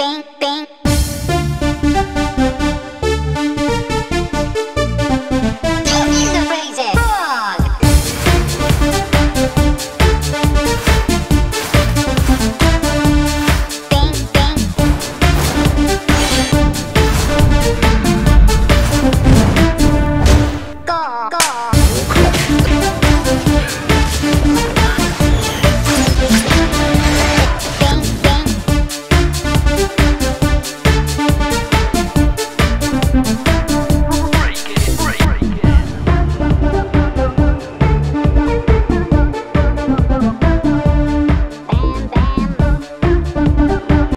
tem, tem.